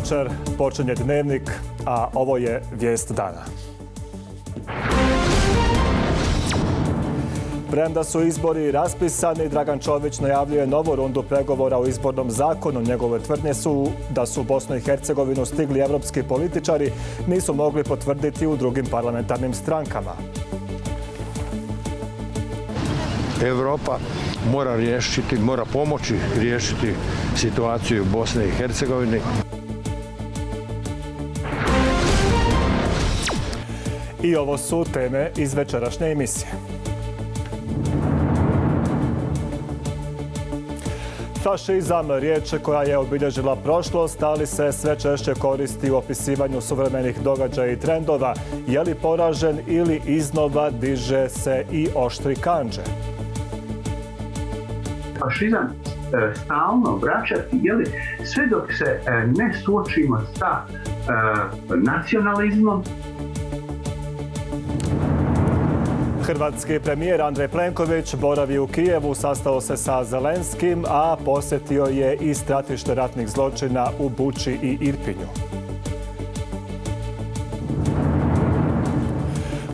večer, počinje dnevnik, a ovo je vijest dana. Premda su izbori raspisani, Dragan Čović najavljuje novu rundu pregovora o izbornom zakonu. Njegove tvrdnje su da su u Bosnu i Hercegovinu stigli evropski političari, nisu mogli potvrditi u drugim parlamentarnim strankama. Europa mora riješiti, mora pomoći riješiti situaciju u Bosni i Hercegovini. I ovo su teme iz večerašnje emisije. Fašizam, riječ koja je obilježila prošlost, ali se sve češće koristi u opisivanju suvremenih događaja i trendova. Je li poražen ili iznova diže se i oštri kanđe? fašizam e, stalno vraćati, jeli, sve dok se e, ne suočimo sa e, nacionalizmom, Hrvatski premijer Andrej Plenković boravi u Kijevu, sastao se sa Zelenskim, a posjetio je i stratište ratnih zločina u Buči i Irpinju.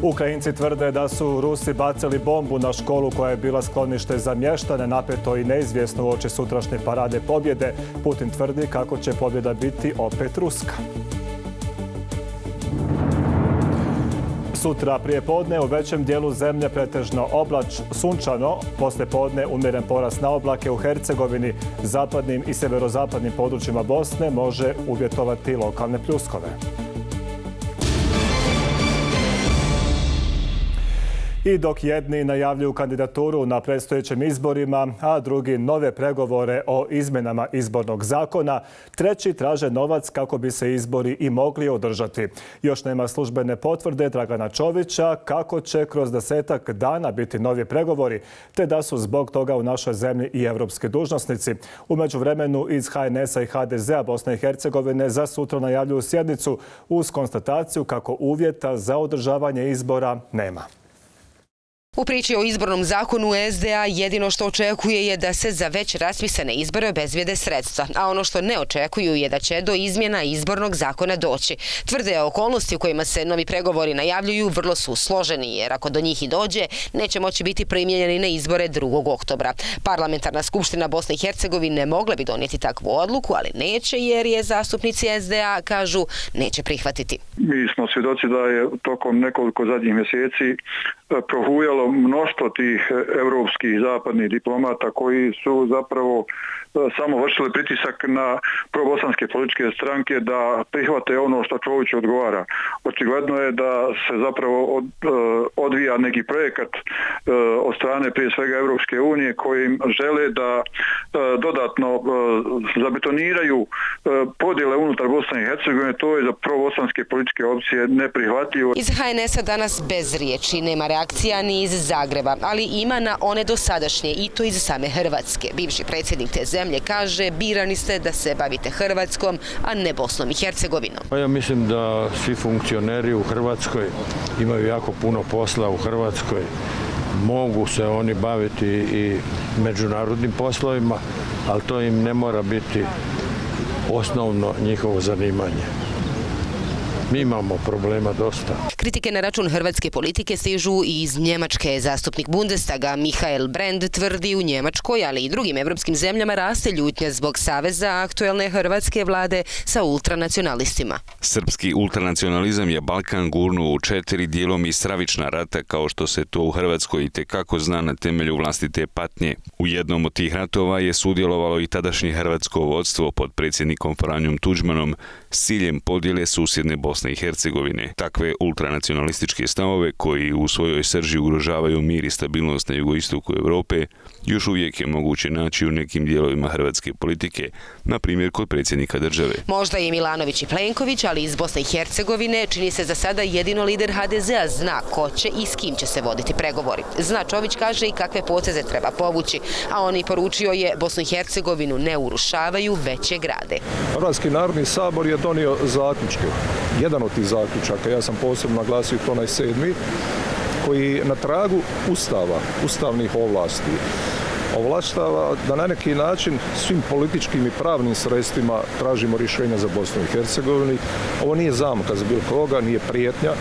Ukrajinci tvrde da su Rusi bacili bombu na školu koja je bila sklonište za mještane, napeto i neizvjesno oči sutrašnje parade pobjede. Putin tvrdi kako će pobjeda biti opet ruska. Sutra prije podne u većem dijelu zemlje pretežno oblač, sunčano, poslije podne umjeren porast na oblake u Hercegovini, zapadnim i severozapadnim područjima Bosne može uvjetovati lokalne pljuskove. I dok jedni najavljuju kandidaturu na predstojećim izborima, a drugi nove pregovore o izmenama izbornog zakona, treći traže novac kako bi se izbori i mogli održati. Još nema službene potvrde Dragana Čovića kako će kroz desetak dana biti novi pregovori, te da su zbog toga u našoj zemlji i evropski dužnosnici. U međuvremenu iz HNS-a i HDZ-a Bosne i Hercegovine za sutra najavljuju sjednicu uz konstataciju kako uvjeta za održavanje izbora nema. U priči o izbornom zakonu SDA jedino što očekuje je da se za već raspisane izbore obezvijede sredstva, a ono što ne očekuju je da će do izmjena izbornog zakona doći. Tvrde okolnosti u kojima se novi pregovori najavljuju vrlo su složeni, jer ako do njih i dođe, neće moći biti primjenjeni na izbore 2. oktobra. Parlamentarna skupština Bosne i Hercegovine mogla bi donijeti takvu odluku, ali neće jer je zastupnici SDA, kažu, neće prihvatiti. Mi smo svjedoci da je tokom nekoliko zadnjih mjeseci prohujalo mnoštvo tih europskih zapadnih diplomata koji su zapravo samo vršili pritisak na probosanske političke stranke da prihvate ono što Čović odgovara. Očigledno je da se zapravo od, e, odvija neki projekat e, od strane prije svega Europske unije kojim žele da e, dodatno zabetoniraju podjele unutar Bosne i Hercegovine. To je za probosanske političke opcije neprihvatljivo. Iz HNS-a danas bez riječi nema reakcija ni iz Zagreba, ali ima na one dosadašnje i to iz same Hrvatske. Bivši predsjednik te zemlje kaže birani ste da se bavite Hrvatskom, a ne Bosnom i Hercegovinom. Pa ja mislim da svi funkcioneri u Hrvatskoj imaju jako puno posla u Hrvatskoj. Mogu se oni baviti i međunarodnim poslovima, ali to im ne mora biti osnovno njihovo zanimanje. Mi imamo problema dosta. Kritike na račun hrvatske politike stižu i iz Njemačke. Zastupnik Bundestaga Mihael Brand tvrdi u Njemačkoj, ali i drugim evropskim zemljama raste ljutnja zbog saveza aktuelne hrvatske vlade sa ultranacionalistima. Srpski ultranacionalizam je Balkan gurnuo u četiri dijelom i stravična rata kao što se to u Hrvatskoj i tekako zna na temelju vlastite patnje. U jednom od tih ratova je sudjelovalo i tadašnje hrvatsko vodstvo pod predsjednikom Franjom Tuđmanom s ciljem podjele susjedne Bosne i Hercegovine. Takve ultranacionalističke stavove koji u svojoj srži ugrožavaju mir i stabilnost na jugoistoku Europe još uvijek je moguće naći u nekim dijelovima hrvatske politike, na primjer kod predsjednika države. Možda i Milanović i Plenković, ali iz Bosne i Hercegovine čini se za sada jedino lider HDZ-a zna ko će i s kim će se voditi pregovori. Zna Čović kaže i kakve poteze treba povući, a on i poručio je Bosnu i Hercegovinu ne urušavaju, već je grade. Hrvatski narodni sabor je donio zaključke. Jedan od tih zaključaka, ja sam posebno naglasio to onaj sedmi, koji na tragu ustava, ustavnih ovlasti, ovlaštava da na neki način svim političkim i pravnim sredstvima tražimo rješenja za Bosnu i Hercegovini. Ovo nije zamka za bilo koga, nije prijetnja,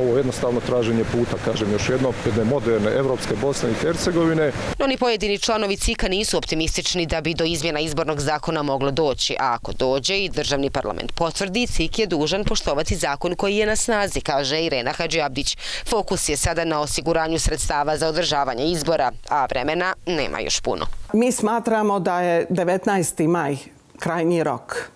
ovo je jednostavno traženje puta, kažem još jedno, jedne moderne evropske Bosne i Hercegovine. No ni pojedini članovi CIKA nisu optimistični da bi do izmjena izbornog zakona moglo doći, a ako dođe i državni parlament potvrdi, CIK je dužan poštovati zakon koji je na snazi, kaže Irena Hadži Abdić. Fokus je sada na osiguranju sredstava za održavanje izbora, a vremena nema još puno. Mi smatramo da je 19. maj krajnji rok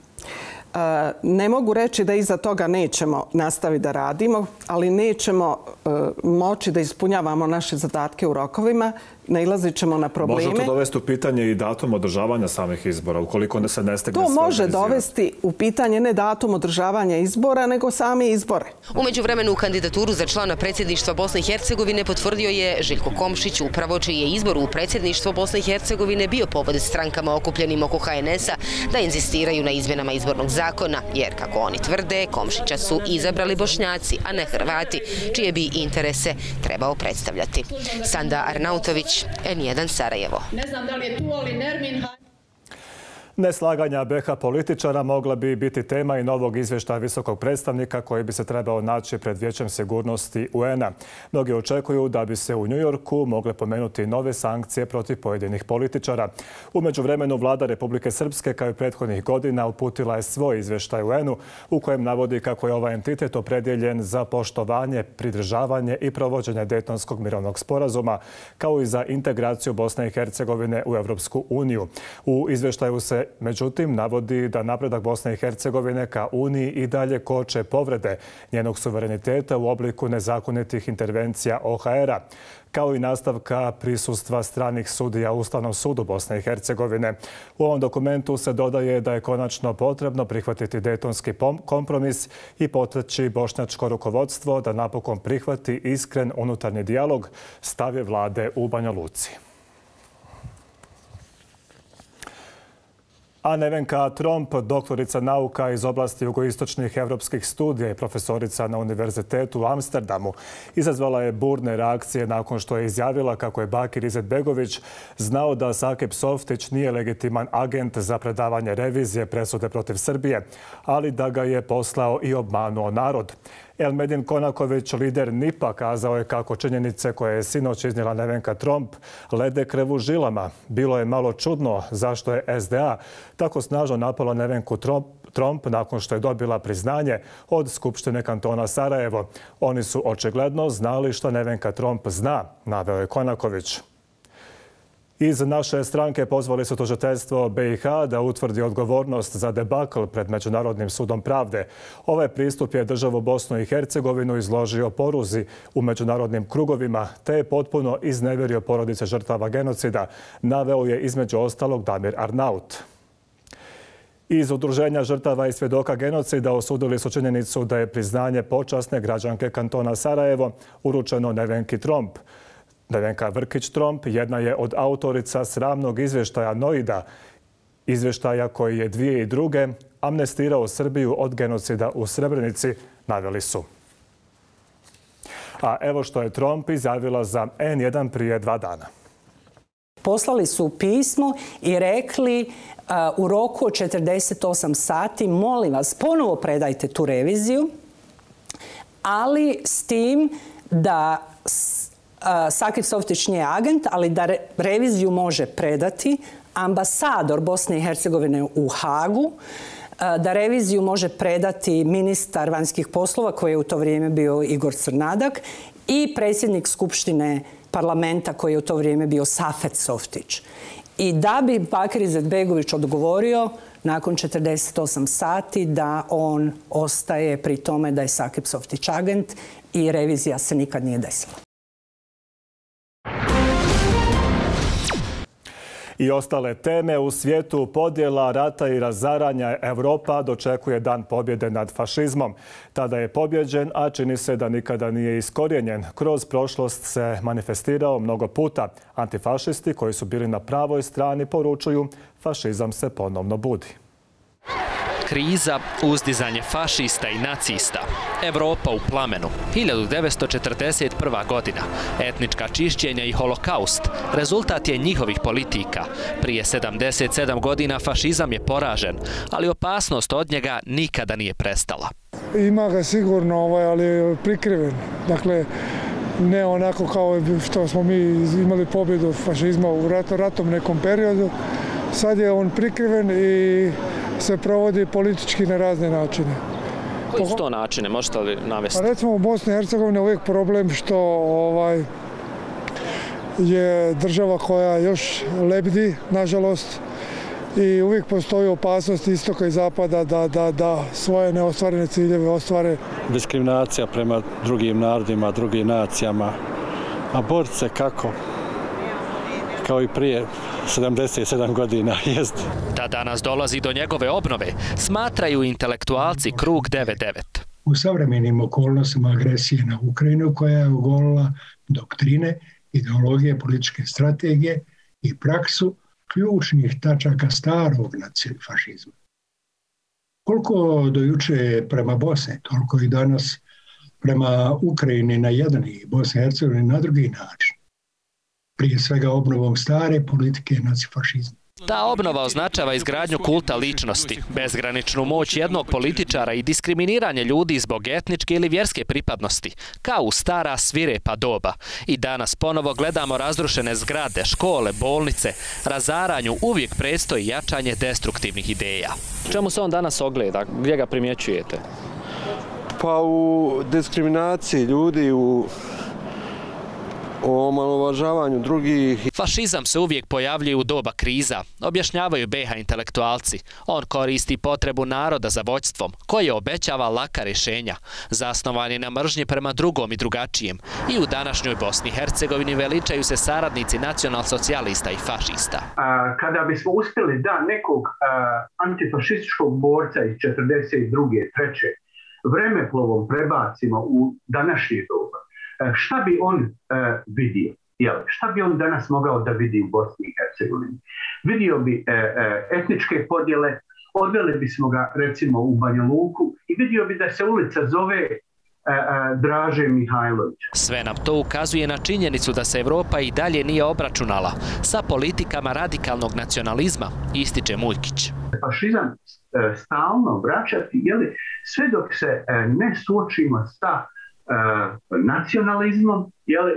ne mogu reći da iza toga nećemo nastaviti da radimo, ali nećemo e, moći da ispunjavamo naše zadatke u rokovima nailazit ćemo na probleme. Može to dovesti u pitanje i datum održavanja samih izbora, ukoliko se ne stegne To može dovesti u pitanje ne datum održavanja izbora, nego sami izbore. Umeđu vremenu kandidaturu za člana predsjedništva Bosne i Hercegovine potvrdio je Željko Komšić, upravo čiji je izbor u predsjedništvo Bosne i Hercegovine bio povod strankama okupljenim oko HNS-a da inzistiraju na izmjenama izbornog zakona, jer kako oni tvrde, Komšića su izabrali Bošnjaci, a ne Hrvati, čije bi interese trebao predstavljati. Sanda Arnautović, N1 Sarajevo. Ne znam da li je tu, ali Nermin Neslaganja BH političara mogla bi biti tema i novog izvještaja visokog predstavnika koji bi se trebao naći pred Vijećem sigurnosti UN-a. Mnogi očekuju da bi se u Njujorku mogle pomenuti nove sankcije protiv pojedinih političara. Umeđu vremenu vlada Republike Srpske kao i prethodnih godina uputila je svoj izvještaj UN-u u kojem navodi kako je ovaj entitet opredjeljen za poštovanje, pridržavanje i provođenje Dejtonskog mirovnog sporazuma kao i za integraciju Bosne i Hercegovine u Europsku uniju. U izvještaju se međutim navodi da napredak Bosne i Hercegovine ka Uniji i dalje koče povrede njenog suvereniteta u obliku nezakonitih intervencija OHR-a kao i nastavka prisustva stranih sudija u Ustavnom sudu Bosne i Hercegovine. U ovom dokumentu se dodaje da je konačno potrebno prihvatiti detonski kompromis i potreći bošnjačko rukovodstvo da napokon prihvati iskren unutarnji dijalog stave vlade u Banja Luci. A Nevenka Tromp, doktorica nauka iz oblasti jugoistočnih evropskih studija i profesorica na Univerzitetu u Amsterdamu, izazvala je burne reakcije nakon što je izjavila kako je Bakir Izetbegović znao da Sakep Softić nije legitiman agent za predavanje revizije presude protiv Srbije, ali da ga je poslao i obmanuo narod. Elmedin Konaković, lider NIPA, kazao je kako činjenice koje je sinoć iznijela Nevenka Tromp lede krevu žilama. Bilo je malo čudno zašto je SDA tako snažno napala Nevenku Tromp nakon što je dobila priznanje od Skupštine kantona Sarajevo. Oni su očigledno znali što Nevenka Tromp zna, naveo je Konaković. Iz naše stranke pozvali su tužiteljstvo BiH da utvrdi odgovornost za debakl pred Međunarodnim sudom pravde. Ovaj pristup je državu Bosnu i Hercegovinu izložio poruzi u međunarodnim krugovima, te je potpuno izneverio porodice žrtava genocida, naveo je između ostalog Damir Arnaut. Iz udruženja žrtava i svjedoka genocida osudili su činjenicu da je priznanje počasne građanke kantona Sarajevo uručeno Nevenki Tromp. Nevenka Vrkić-Tromp jedna je od autorica sramnog izvještaja Noida, izvještaja koji je dvije i druge amnestirao Srbiju od genocida u Srebrenici, naveli su. A evo što je Trump izjavila za N1 prije dva dana. Poslali su pismo i rekli u roku od 48 sati molim vas ponovo predajte tu reviziju, ali s tim da Sakir Softić nije agent, ali da reviziju može predati ambasador Bosne i Hercegovine u Hagu, da reviziju može predati ministar vanjskih poslova koji je u to vrijeme bio Igor Crnadak i predsjednik Skupštine parlamenta koji je u to vrijeme bio Safet Softić. I da bi Bakir Izetbegović odgovorio nakon 48 sati da on ostaje pri tome da je Sakip Softić agent i revizija se nikad nije desila. I ostale teme u svijetu podjela, rata i razaranja Europa dočekuje dan pobjede nad fašizmom. Tada je pobjeđen, a čini se da nikada nije iskorijenjen. Kroz prošlost se manifestirao mnogo puta. Antifašisti koji su bili na pravoj strani poručuju fašizam se ponovno budi. Kriza, uzdizanje fašista i nacista. Evropa u plamenu, 1941. godina, etnička čišćenja i holokaust, rezultat je njihovih politika. Prije 77 godina fašizam je poražen, ali opasnost od njega nikada nije prestala. Ima ga sigurno, ovaj, ali je prikriven. Dakle, ne onako kao što smo mi imali pobjedu fašizma u ratom nekom periodu. Sad je on prikriven i se provodi politički na razne načine. Koji su to načine, možete li navesti? Pa recimo u Bosni i Hercegovini je uvijek problem što ovaj, je država koja još lebdi, nažalost, i uvijek postoji opasnost istoka i zapada da, da, da svoje neostvarene ciljeve ostvare. Diskriminacija prema drugim narodima, drugim nacijama. A boriti se kako? Kao i prije 77 godina, jest. Da danas dolazi do njegove obnove, smatraju intelektualci Krug 99. U savremenim okolnostima agresije na Ukrajinu koja je ogolila doktrine, ideologije, političke strategije i praksu ključnih tačaka starog fašizma. Koliko do juče prema Bosne, toliko i danas prema Ukrajini na jedan i Bosne i Hercegovine na drugi način. Prije svega obnovom stare politike nacifašizma. Ta obnova označava izgradnju kulta ličnosti, bezgraničnu moć jednog političara i diskriminiranje ljudi zbog etničke ili vjerske pripadnosti, kao u stara svirepa doba. I danas ponovo gledamo razrušene zgrade, škole, bolnice. Razaranju uvijek predstoji jačanje destruktivnih ideja. Čemu se on danas ogleda? Gdje ga primjećujete? Pa u diskriminaciji ljudi, u o omalovažavanju drugih. Fašizam se uvijek pojavljuje u doba kriza, objašnjavaju BH intelektualci. On koristi potrebu naroda za vođstvom, koje obećava laka rješenja. Zasnovan je na mržnje prema drugom i drugačijem. I u današnjoj Bosni i Hercegovini veličaju se saradnici nacional-socijalista i fašista. Kada bismo uspjeli da nekog antifašističkog borca iz 42. treće vremeplovom prebacimo u današnje doba, šta bi on e, vidio? Jel, šta bi on danas mogao da vidi u Bosni i Hercegovini? Vidio bi e, etničke podjele, odveli bismo ga recimo u Banja Luku i vidio bi da se ulica zove Draže Mihajlović. Sve nam to ukazuje na činjenicu da se Evropa i dalje nije obračunala sa politikama radikalnog nacionalizma, ističe Muljkić. Fašizam stalno vraćati, jeli, sve dok se ne suočimo sa nacionalizmom, jeli,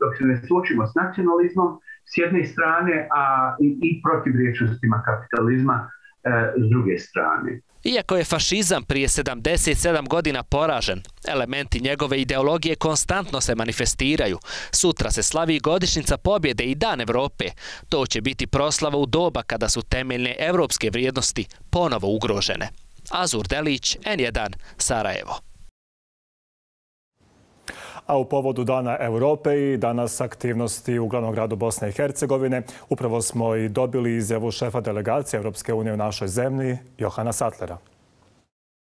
dok se ne suočimo s nacionalizmom s jedne strane, a i, i protivriječnostima kapitalizma s druge strane. Iako je fašizam prije 77 godina poražen, elementi njegove ideologije konstantno se manifestiraju. Sutra se slavi godišnjica pobjede i Dan Evrope. To će biti proslava u doba kada su temeljne evropske vrijednosti ponovo ugrožene. Azur Delić, N1, Sarajevo. A u povodu Dana Europe i danas aktivnosti u glavnom gradu Bosne i Hercegovine upravo smo i dobili izjavu šefa delegacije Europske unije u našoj zemlji, Johana Satlera.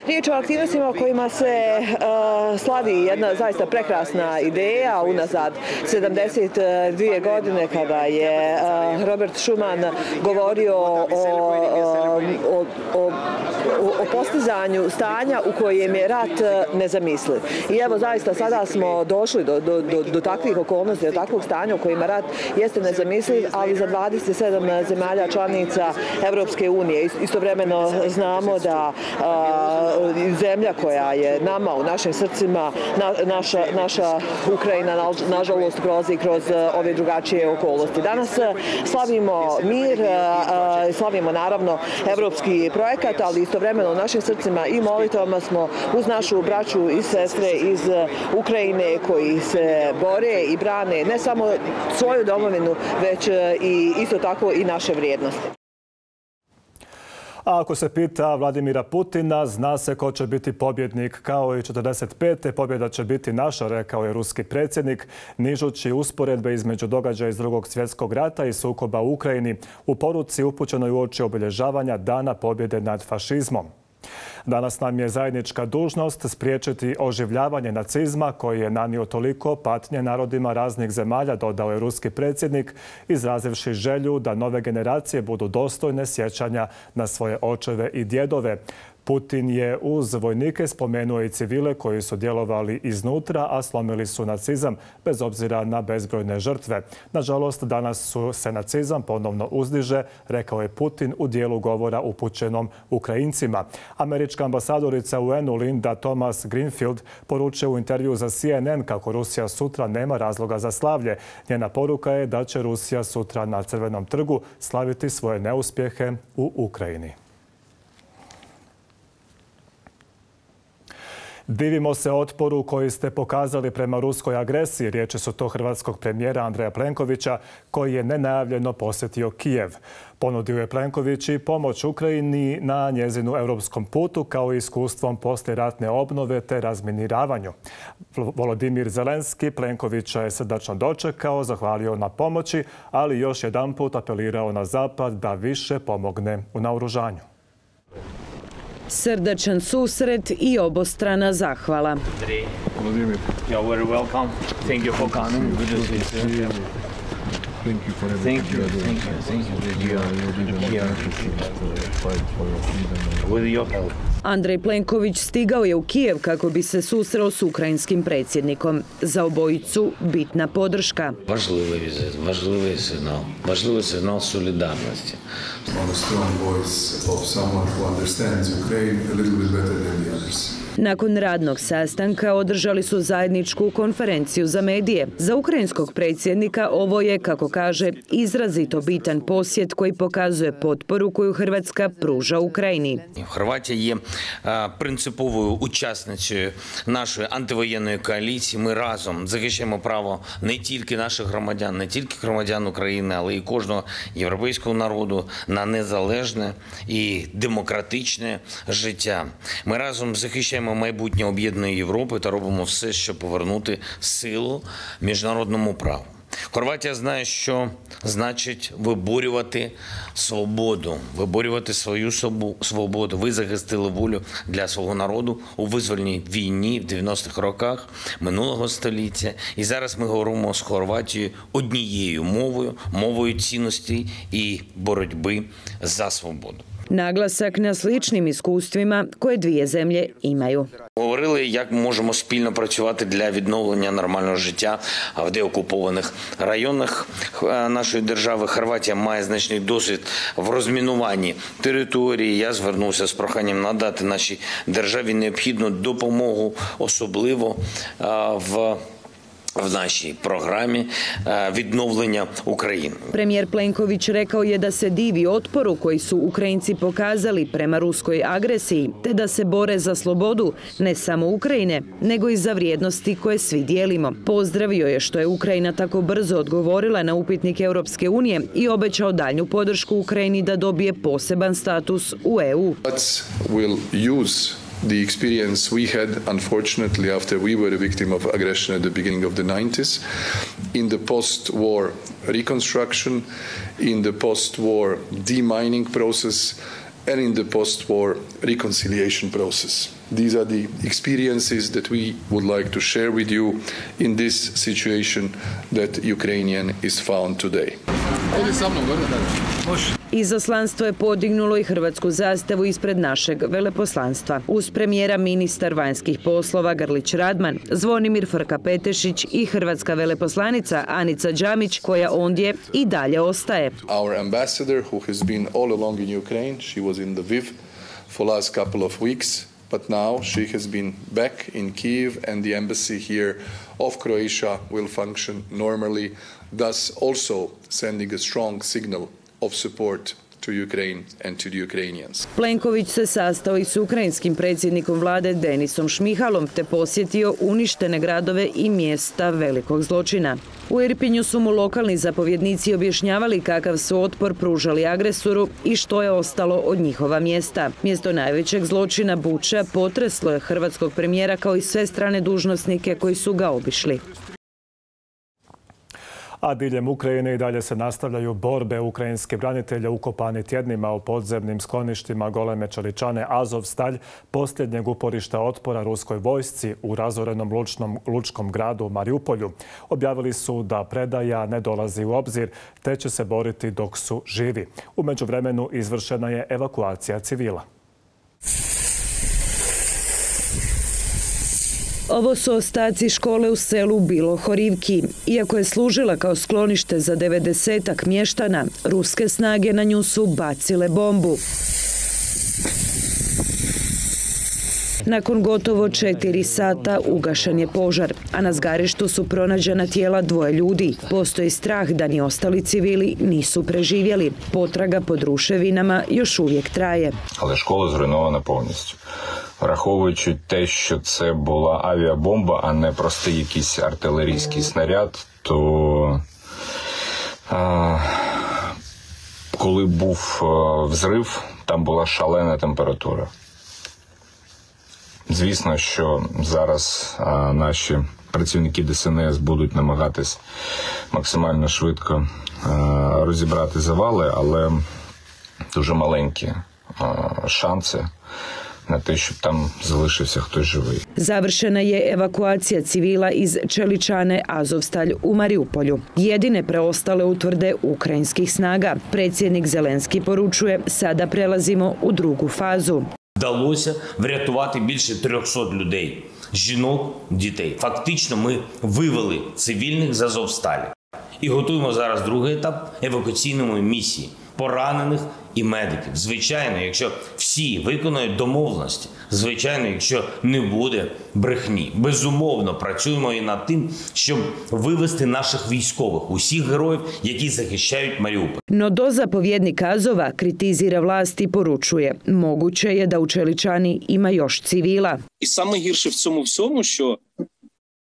Riječ o aktivnostima kojima se uh, slavi jedna zaista prekrasna ideja unazad 72 godine kada je uh, Robert Schuman govorio o, o, o, o postizanju stanja u kojem je rat nezamisliv. I evo zaista sada smo došli do, do, do, takvih okolnosti, do takvog stanja u kojima rat jeste nezamisliv, ali za 27 zemalja članica Evropske unije. Istovremeno znamo da zemlja koja je nama u našim srcima, naša, Ukrajina nažalost grozi kroz e, ove drugačije okolnosti. Danas e, slavimo mir, e, slavimo naravno evropski projekat, ali istovremeno u našim srcima i molitvama smo uz našu braću i sestre iz Ukrajine koji se bore i brane ne samo svoju domovinu, već i isto tako i naše vrijednosti. A ako se pita Vladimira Putina, zna se ko će biti pobjednik. Kao i 45. pobjeda će biti naša, rekao je ruski predsjednik, nižući usporedbe između događaja iz drugog svjetskog rata i sukoba u Ukrajini u poruci upućenoj u obilježavanja Dana pobjede nad fašizmom. Danas nam je zajednička dužnost spriječiti oživljavanje nacizma koji je nanio toliko patnje narodima raznih zemalja, dodao je ruski predsjednik, izrazivši želju da nove generacije budu dostojne sjećanja na svoje očeve i djedove. Putin je uz vojnike spomenuo i civile koji su djelovali iznutra, a slomili su nacizam bez obzira na bezbrojne žrtve. Nažalost, danas su se nacizam ponovno uzdiže, rekao je Putin u dijelu govora upućenom Ukrajincima. Američka ambasadorica UN-u Linda Thomas Greenfield poručuje u intervju za CNN kako Rusija sutra nema razloga za slavlje. Njena poruka je da će Rusija sutra na Crvenom trgu slaviti svoje neuspjehe u Ukrajini. Divimo se otporu koji ste pokazali prema ruskoj agresiji. Riječi su to hrvatskog premijera Andreja Plenkovića koji je nenajavljeno posjetio Kijev. Ponudio je Plenković i pomoć Ukrajini na njezinu europskom putu kao i iskustvom poslije ratne obnove te razminiravanju. Volodimir Zelenski Plenkovića je srdačno dočekao, zahvalio na pomoći, ali još jedan put apelirao na Zapad da više pomogne u naoružanju. Srdačan susret i obostrana zahvala. Thank you for everything thank you, you Thank you, thank you. You are, With your help. Andrej Plenković stigao je u Kijev kako bi se susreo s ukrajinskim predsjednikom. Za obojicu bitna podrška. Važljivi vizit, važljivi signal, važljivi signal solidarnosti. On a strong voice of someone who understands Ukraine a little bit better than the others. Nakon radnog sastanka održali su zajedničku konferenciju za medije. Za ukrajinskog predsjednika ovo je, kako kaže, izrazito bitan posjet koji pokazuje potporu koju Hrvatska pruža Ukrajini. Hrvatija je принциповою учасницею нашої антивоєнної коаліції. Ми разом захищаємо право не тільки наших громадян, не тільки громадян України, але й кожного європейського народу на незалежне і демократичне життя. Ми разом захищаємо майбутнє об'єднаної Європи та робимо все, щоб повернути силу міжнародному праву. Хорватія знає, що значить виборювати свободу, виборювати свою свободу. Ви захистили волю для свого народу у визвольній війні в 90-х роках минулого століття. І зараз ми говоримо з Хорватією однією мовою, мовою цінностей і боротьби за свободу. Naglasak na sličnim iskustvima koje dvije zemlje imaju. Говорили, як можемо спільно працювати для відновлення нормального життя в деокупованих районах нашої держави. Хорватія має значний досвід в розмінуванні території. Я звернувся з проханням надати нашій державі необхідну допомогу, особливо в в нашій програмі відновлення України. Premijer Plenković rekao je da se divi otporu koji su Ukrajinci pokazali prema ruskoj agresiji, te da se bore za slobodu ne samo Ukrajine, nego i za vrijednosti koje svi dijelimo. Pozdravio je što je Ukrajina tako brzo odgovorila na upitnik Europske unije i obećao daljnju podršku Ukrajini da dobije poseban status u EU. The experience we had, unfortunately, after we were a victim of aggression at the beginning of the 90s, in the post war reconstruction, in the post war demining process, and in the post war reconciliation process. These are the experiences that we would like to share with you in this situation that Ukrainian is found today. Izaslanstvo je podignulo i hrvatsku zastavu ispred našeg veleposlanstva. Uz premijera ministar vanjskih poslova Grlić Radman, Zvonimir Frka Petešić i hrvatska veleposlanica Anica Đamić, koja ondje i dalje ostaje. Our ambassador who has been all along in Ukraine, she was in Lviv for last couple of weeks, but now she has been back in Kiev and the embassy here of Croatia will function normally, thus also sending a strong signal of support to Ukraine and to the Ukrainians. Plenković se sastao i s ukrajinskim predsjednikom vlade Denisom Šmihalom te posjetio uništene gradove i mjesta velikog zločina. U Irpinju su mu lokalni zapovjednici objašnjavali kakav su otpor pružali agresoru i što je ostalo od njihova mjesta. Mjesto najvećeg zločina Buča potreslo je hrvatskog premijera kao i sve strane dužnosnike koji su ga obišli. A diljem Ukrajine i dalje se nastavljaju borbe ukrajinskih branitelja ukopani tjednima u podzemnim skloništima goleme čeličane Azovstalj, posljednjeg uporišta otpora ruskoj vojsci u razorenom lučkom gradu Mariupolju. Objavili su da predaja ne dolazi u obzir, te će se boriti dok su živi. U međuvremenu izvršena je evakuacija civila. Ovo su ostaci škole u selu Bilo Horivki. Iako je služila kao sklonište za 90-ak mještana, ruske snage na nju su bacile bombu. Nakon gotovo četiri sata ugašen je požar, a na zgarištu su pronađena tijela dvoje ljudi. Postoji strah da ni ostali civili nisu preživjeli. Potraga pod ruševinama još uvijek traje. Ali škola zrenovana povnjestju. Враховуючи те, що це була авіабомба, а не простий якийсь артилерійський снаряд, то а, коли був взрив, там була шалена температура. Звісно, що зараз а, наші працівники ДСНС будуть намагатись максимально швидко а, розібрати завали, але дуже маленькі а, шанси на те, щоб там залишився хтось живий. Završena je evakuacija civila iz Čeličane Azovstalj u Mariupolju. Jedine preostale utvrde ukrajinskih snaga. Predsjednik Zelenski poručuje, sada prelazimo u drugu fazu. Вдалося врятувати більше 300 людей, жінок, дітей. Фактично, ми вивели цивільних з Азовсталі і готуємо зараз другий етап евакуаційної місії поранених і медиків. Звичайно, якщо всі виконують домовленості, звичайно, якщо не буде брехні. Безумовно, працюємо і над тим, щоб вивести наших військових, усіх героїв, які захищають Маріуполь. No do zapovjednika Azova kritizira vlast i poručuje, moguće je da u Čeličani ima još civila. І саме гірше в цьому всьому, що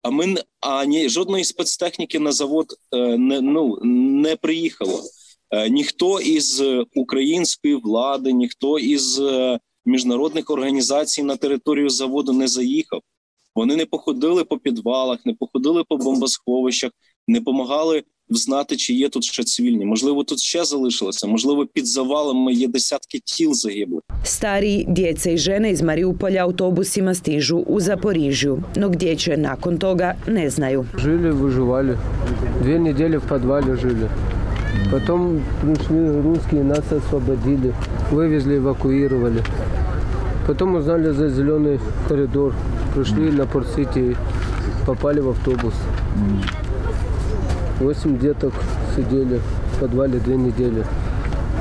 а ми а ні, жодної спецтехніки на завод е, не ну не приїхало. Е, Ніхто із е, української влади, ніхто із е, міжнародних організацій на територію заводу не заїхав. Вони не походили по підвалах, не походили по бомбосховищах, не допомагали взнати, чи є тут ще цивільні. Можливо, тут ще залишилося. Можливо, під завалами є десятки тіл загиблих. Stariji, djeca i žene iz Mariupolja autobusima stižu u Zaporižju, no gdje će nakon toga ne znaju. Жили, выживали. Две недели в подвале жили. Потом пришли русские, нас освободили, вывезли, эвакуировали. Потом узнали за зеленый коридор, пришли на Порт-Сити, попали в автобус. Восемь деток сидели в подвале две недели.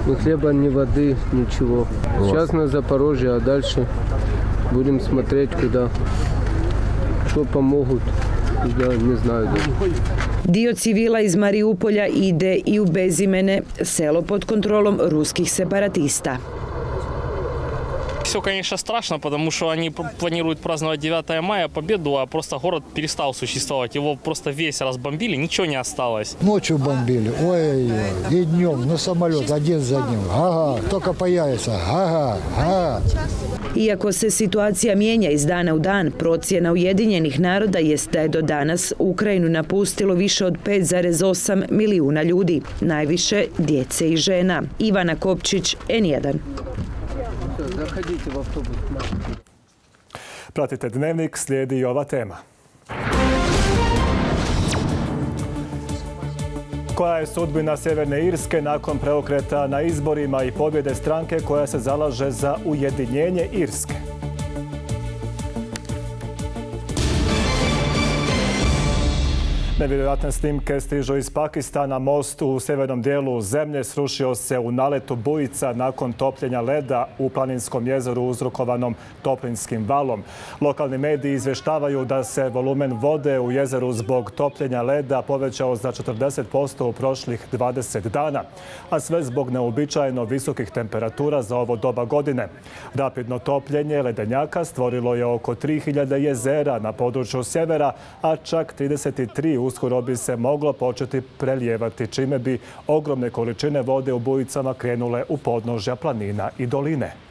Ни хлеба, ни воды, ничего. Сейчас на Запорожье, а дальше будем смотреть, куда. Что помогут, да, не знаю. даже. Dio civila iz Mariupolja ide i u bezimene selo pod kontrolom ruskih separatista. Все, конечно, страшно, потому что они п- планируют праздновать 9 мая, победу, а просто город перестал существовать. Его просто весь разбомбили, ничего не осталось. Ночью бомбили, ой, и днем на самолет один за одним. Ага, только появится, ага, ага. Iako se situacija mijenja iz dana u dan, procjena Ujedinjenih naroda jest da je do danas Ukrajinu napustilo više od 5,8 milijuna ljudi, najviše djece i žena. Ivana Kopčić, N1. Заходите в автобус. Pratite dnevnik, slijedi i ova tema. Koja je sudbina Sjeverne Irske nakon preokreta na izborima i pobjede stranke koja se zalaže za ujedinjenje Irske? Nevjerojatne snimke stižu iz Pakistana. Most u sjevernom dijelu zemlje srušio se u naletu bujica nakon topljenja leda u planinskom jezeru uzrokovanom toplinskim valom. Lokalni mediji izvještavaju da se volumen vode u jezeru zbog topljenja leda povećao za 40% u prošlih 20 dana, a sve zbog neobičajeno visokih temperatura za ovo doba godine. Rapidno topljenje ledenjaka stvorilo je oko 3000 jezera na području sjevera, a čak 33 uskoro bi se moglo početi prelijevati, čime bi ogromne količine vode u bujicama krenule u podnožja planina i doline.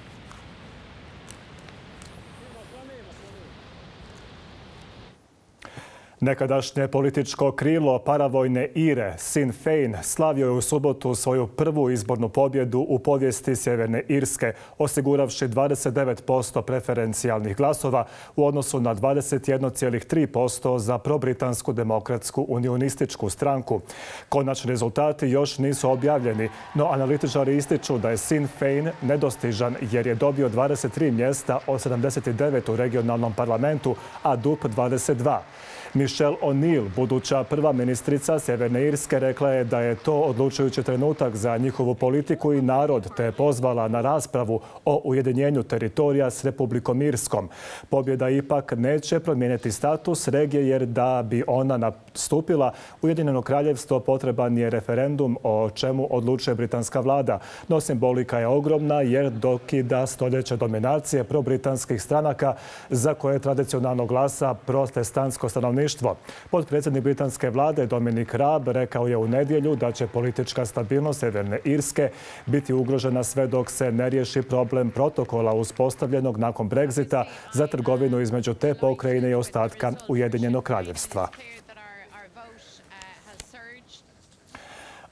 Nekadašnje političko krilo paravojne Ire, Sinn Fein, slavio je u subotu svoju prvu izbornu pobjedu u povijesti Sjeverne Irske, osiguravši 29% preferencijalnih glasova u odnosu na 21,3% za probritansku demokratsku unionističku stranku. Konačni rezultati još nisu objavljeni, no analitičari ističu da je Sinn Fein nedostižan jer je dobio 23 mjesta od 79 u regionalnom parlamentu, a DUP 22. Michelle O'Neill, buduća prva ministrica Sjeverne Irske, rekla je da je to odlučujući trenutak za njihovu politiku i narod, te je pozvala na raspravu o ujedinjenju teritorija s Republikom Irskom. Pobjeda ipak neće promijeniti status regije jer da bi ona nastupila Ujedinjeno kraljevstvo potreban je referendum o čemu odlučuje britanska vlada. No simbolika je ogromna jer dokida stoljeće dominacije pro-britanskih stranaka za koje tradicionalno glasa protestantsko stanovništvo stanovništvo. Podpredsjednik britanske vlade Dominik Raab rekao je u nedjelju da će politička stabilnost Sjeverne Irske biti ugrožena sve dok se ne riješi problem protokola uspostavljenog nakon Brexita za trgovinu između te pokrajine i ostatka Ujedinjenog kraljevstva.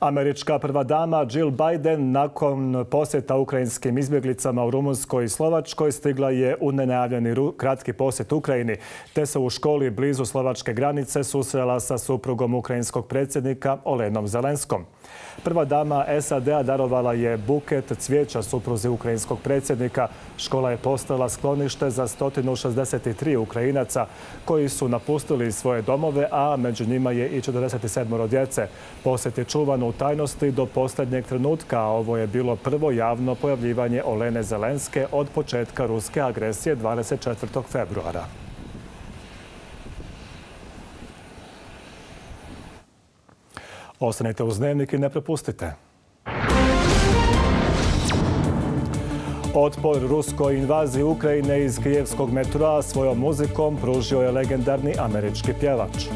Američka prva dama Jill Biden nakon posjeta ukrajinskim izbjeglicama u Rumunskoj i Slovačkoj stigla je u nenajavljeni kratki posjet Ukrajini, te se u školi blizu slovačke granice susrela sa suprugom ukrajinskog predsjednika Olenom Zelenskom. Prva dama SAD-a darovala je buket cvijeća supruzi ukrajinskog predsjednika. Škola je postala sklonište za 163 Ukrajinaca koji su napustili svoje domove, a među njima je i 47 djece. Posjet je čuvan u tajnosti do posljednjeg trenutka, a ovo je bilo prvo javno pojavljivanje Olene Zelenske od početka ruske agresije 24. februara. Ostanite uz dnevnik i ne prepustite. Otpor ruskoj invaziji Ukrajine iz Kijevskog metroa svojom muzikom pružio je legendarni američki pjevač.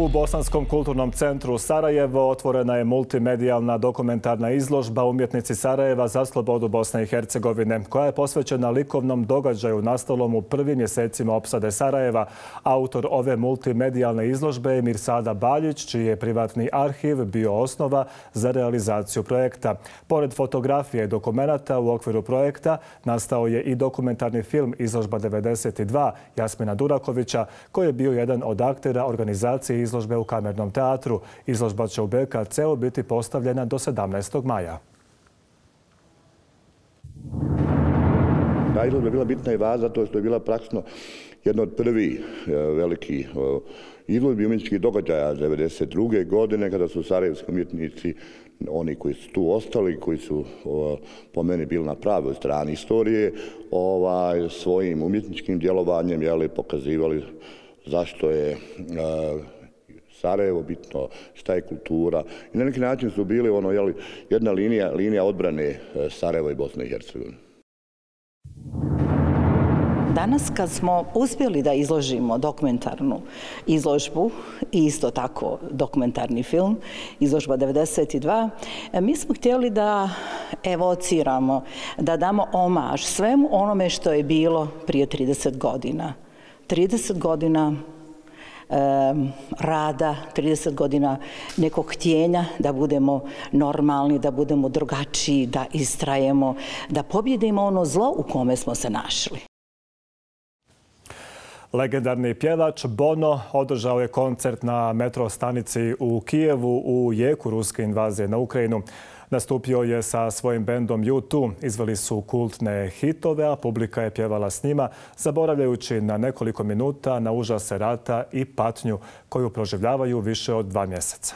U Bosanskom kulturnom centru Sarajevo otvorena je multimedijalna dokumentarna izložba umjetnici Sarajeva za slobodu Bosne i Hercegovine, koja je posvećena likovnom događaju nastalom u prvim mjesecima opsade Sarajeva. Autor ove multimedijalne izložbe je Mirsada Baljić, čiji je privatni arhiv bio osnova za realizaciju projekta. Pored fotografije i dokumenata u okviru projekta nastao je i dokumentarni film Izložba 92 Jasmina Durakovića, koji je bio jedan od aktera organizacije izložbe u Kamernom teatru. Izložba će u BKC-u biti postavljena do 17. maja. Ta izložba je bila bitna i važna zato što je bila praktično jedna od prvih e, velikih izložbi umjetničkih događaja 1992. godine kada su sarajevski umjetnici oni koji su tu ostali, koji su po meni bili na pravoj strani istorije, ovaj, svojim umjetničkim djelovanjem jeli, pokazivali zašto je e, Sarajevo bitno, šta je kultura. I na neki način su bili ono, jeli, jedna linija, linija odbrane e, Sarajeva i Bosne i Hercegovine. Danas kad smo uspjeli da izložimo dokumentarnu izložbu i isto tako dokumentarni film, izložba 92, e, mi smo htjeli da evociramo, da damo omaž svemu onome što je bilo prije 30 godina. 30 godina rada, 30 godina nekog htjenja da budemo normalni, da budemo drugačiji, da istrajemo, da pobjedimo ono zlo u kome smo se našli. Legendarni pjevač Bono održao je koncert na metro stanici u Kijevu u jeku ruske invazije na Ukrajinu. Nastupio je sa svojim bendom U2. Izveli su kultne hitove, a publika je pjevala s njima, zaboravljajući na nekoliko minuta na užase rata i patnju koju proživljavaju više od dva mjeseca.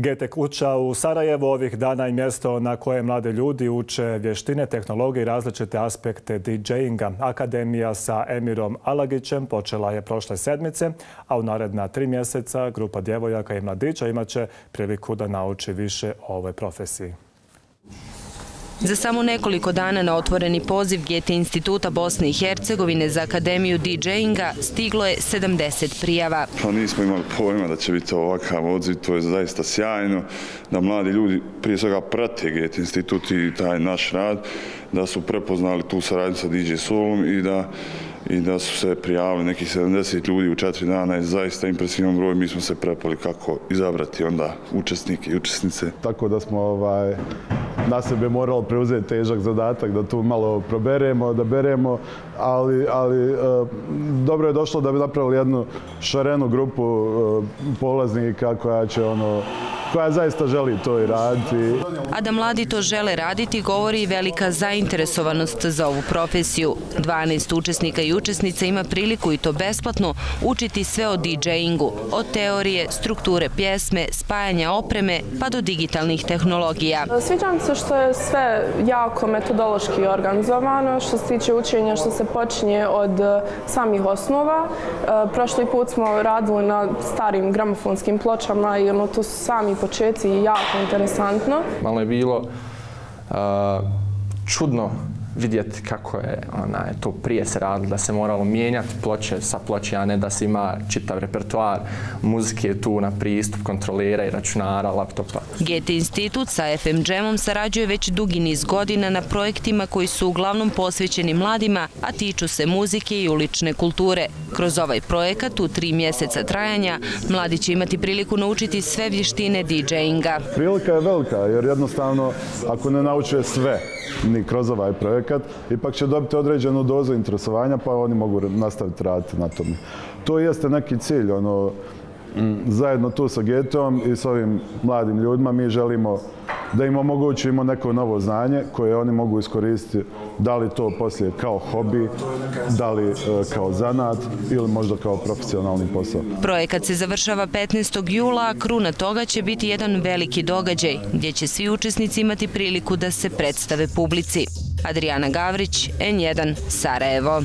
GT kuća u Sarajevu ovih dana je mjesto na koje mlade ljudi uče vještine, tehnologije i različite aspekte DJ-inga. Akademija sa Emirom Alagićem počela je prošle sedmice, a u naredna tri mjeseca grupa djevojaka i mladića imaće priliku da nauči više o ovoj profesiji. Za samo nekoliko dana na otvoreni poziv GT instituta Bosne i Hercegovine za Akademiju DJ-inga stiglo je 70 prijava. Pa nismo imali pojma da će biti ovakav odziv, to je zaista sjajno, da mladi ljudi prije svega prate GT institut i taj naš rad, da su prepoznali tu saradnju sa DJ Solom i da i da su se prijavili nekih 70 ljudi u četiri dana je zaista impresivan broj. Mi smo se prepali kako izabrati onda učesnike i učesnice. Tako da smo ovaj, na sebe morali preuzeti težak zadatak da tu malo proberemo, da beremo, ali, ali e, dobro je došlo da bi napravili jednu šarenu grupu e, polaznika koja će ono koja zaista želi to i raditi. A da mladi to žele raditi govori i velika zainteresovanost za ovu profesiju. 12 učesnika i učesnica ima priliku i to besplatno učiti sve o DJ-ingu, od teorije, strukture pjesme, spajanja opreme pa do digitalnih tehnologija. Sviđa mi se što je sve jako metodološki organizovano, što se tiče učenja, što se počinje od e, samih osnova. E, prošli put smo radili na starim gramofonskim pločama i ono, tu su sami početci jako interesantno. Malo je bilo uh, čudno vidjeti kako je onaj, to prije se radilo, da se moralo mijenjati ploče sa ploče, a ne da se ima čitav repertoar muzike tu na pristup kontrolera i računara, laptopa. GT institut sa FM Jamom sarađuje već dugi niz godina na projektima koji su uglavnom posvećeni mladima, a tiču se muzike i ulične kulture. Kroz ovaj projekat u tri mjeseca trajanja mladi će imati priliku naučiti sve vještine DJ-inga. Prilika je velika jer jednostavno ako ne nauče sve ni kroz ovaj projekat, ipak će dobiti određenu dozu interesovanja pa oni mogu nastaviti raditi na tome. To jeste neki cilj, ono, zajedno tu sa Getom i s ovim mladim ljudima mi želimo da im omogućimo neko novo znanje koje oni mogu iskoristiti, da li to poslije kao hobi, da li e, kao zanat ili možda kao profesionalni posao. Projekat se završava 15. jula, a kruna toga će biti jedan veliki događaj gdje će svi učesnici imati priliku da se predstave publici. Adriana Gavrić, N1, Sarajevo.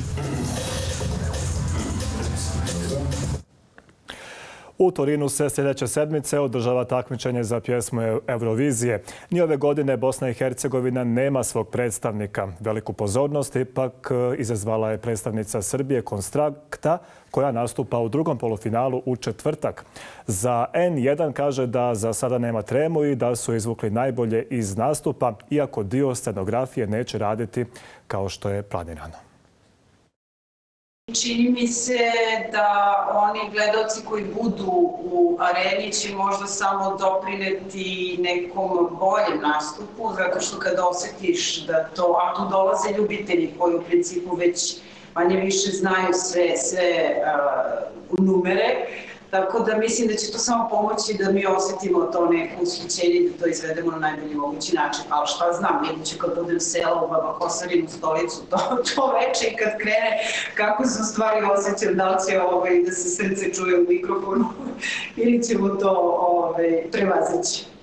U Torinu se sljedeće sedmice održava takmičenje za pjesmu Eurovizije. Ni ove godine Bosna i Hercegovina nema svog predstavnika. Veliku pozornost ipak e, izazvala je predstavnica Srbije Konstrakta koja nastupa u drugom polufinalu u četvrtak. Za N1 kaže da za sada nema tremu i da su izvukli najbolje iz nastupa, iako dio scenografije neće raditi kao što je planirano. Čini mi se da oni gledalci koji budu u areni će možda samo doprineti nekom boljem nastupu, zato što kad osjetiš da to, a tu dolaze ljubitelji koji u principu već manje više znaju sve, sve uh, numere, Tako da mislim da će to samo pomoći da mi osjetimo to neko ushićenje da to izvedemo na najbolji mogući način. Ali šta znam, vidjet ću kad budem sela u Baba Kosarinu stolicu to, to veče i kad krene kako se stvari osjećam, da li će ovaj, da se srce čuje u mikrofonu ili ćemo to ovaj, prevazeći.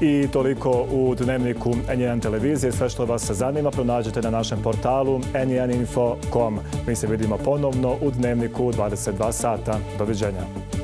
I toliko u dnevniku N1 televizije. Sve što vas zanima pronađete na našem portalu n1info.com. Mi se vidimo ponovno u dnevniku 22 sata. Doviđenja.